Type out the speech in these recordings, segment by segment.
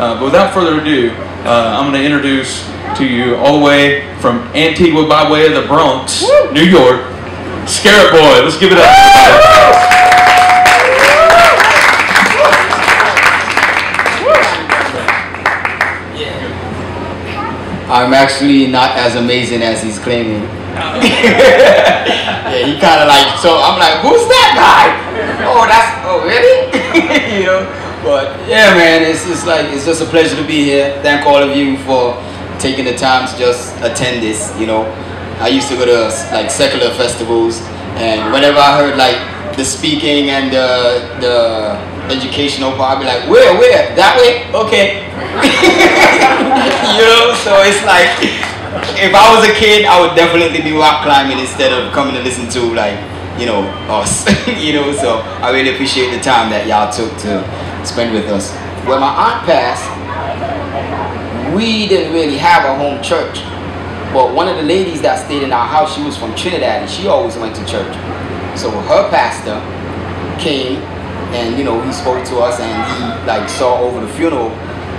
Uh, but without further ado, uh, I'm going to introduce to you all the way from Antigua by way of the Bronx, Woo! New York, Scarrett Boy. Let's give it up. I'm actually not as amazing as he's claiming. yeah, he kind of like, so I'm like, who's that guy? Oh, that's, oh, really? But yeah, man, it's just like, it's just a pleasure to be here. Thank all of you for taking the time to just attend this, you know. I used to go to like secular festivals and whenever I heard like the speaking and the, the educational part, I'd be like, where, where? That way? Okay. you know, so it's like, if I was a kid, I would definitely be rock climbing instead of coming to listen to like, you know, us. you know, so I really appreciate the time that y'all took to spend with us. When my aunt passed, we didn't really have a home church. But one of the ladies that stayed in our house, she was from Trinidad and she always went to church. So her pastor came and you know he spoke to us and he like saw over the funeral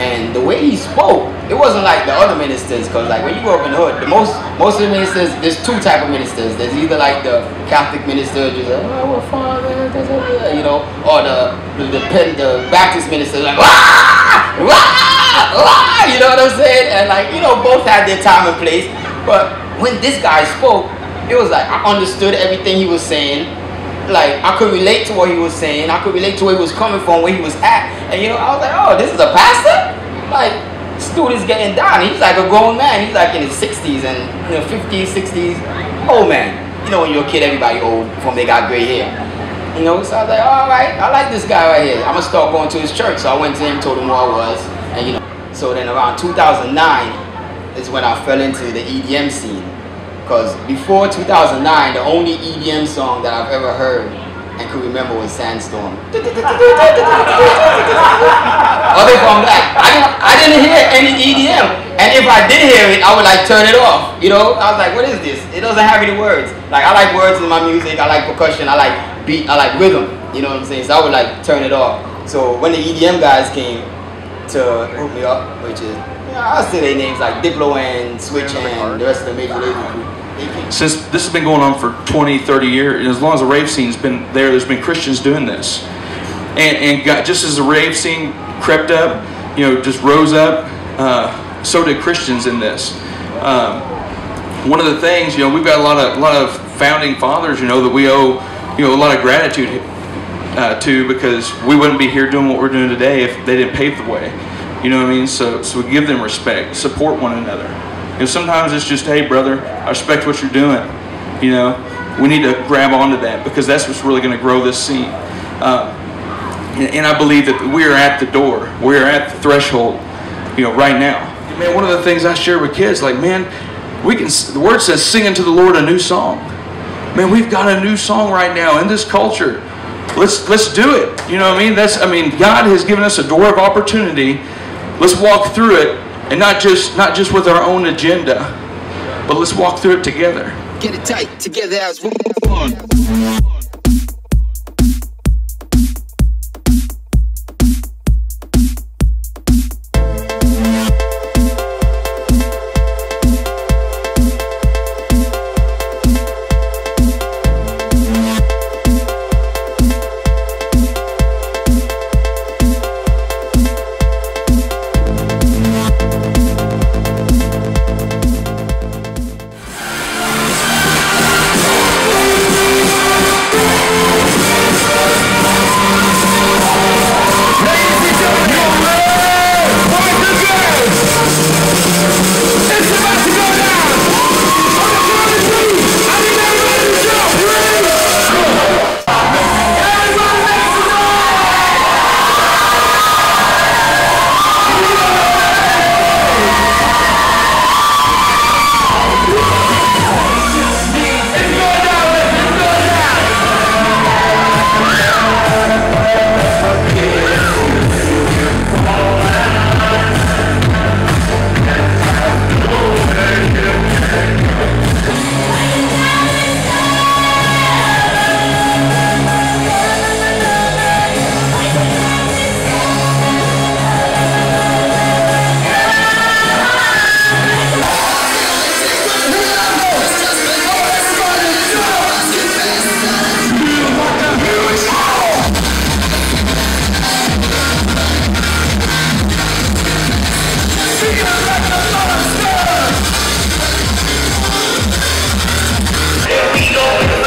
and the way he spoke it wasn't like the other ministers because like when you grow up in the hood the most most of the ministers there's two type of ministers there's either like the catholic minister just like oh father you know or the the, the, the baptist minister like Wah! Wah! Wah! you know what i'm saying and like you know both had their time and place but when this guy spoke it was like i understood everything he was saying like I could relate to what he was saying. I could relate to where he was coming from, where he was at. And you know, I was like, oh, this is a pastor? Like, this dude is getting down. He's like a grown man. He's like in his 60s and you know, 50s, 60s. Old man. You know, when you're a kid, everybody old from they got gray hair. You know, so I was like, all right, I like this guy right here. I'm gonna start going to his church. So I went to him, told him who I was, and you know. So then around 2009 is when I fell into the EDM scene. Because before 2009, the only EDM song that I've ever heard and could remember was Sandstorm. Other from that, I didn't, I didn't hear any EDM. And if I did hear it, I would like turn it off. You know, I was like, what is this? It doesn't have any words. Like I like words in my music, I like percussion, I like beat, I like rhythm. You know what I'm saying? So I would like turn it off. So when the EDM guys came to hook me up, which is, you know, I'll say their names like Diplo and Switch and the rest of the major label since this has been going on for 20, 30 years, as long as the rave scene's been there, there's been Christians doing this. And, and got, just as the rave scene crept up, you know, just rose up, uh, so did Christians in this. Um, one of the things, you know, we've got a lot of, a lot of founding fathers, you know, that we owe, you know, a lot of gratitude uh, to because we wouldn't be here doing what we're doing today if they didn't pave the way. You know what I mean? So, so we give them respect, support one another. And sometimes it's just, hey, brother, I respect what you're doing. You know, we need to grab onto that because that's what's really going to grow this scene. Uh, and, I believe that we are at the door. We are at the threshold, you know, right now. Man, one of the things I share with kids, like, man, we can. The word says, "Sing unto the Lord a new song." Man, we've got a new song right now in this culture. Let's let's do it. You know what I mean? That's I mean, God has given us a door of opportunity. Let's walk through it and not just not just with our own agenda, but let's walk through it together. Get it tight together as one. Here we go.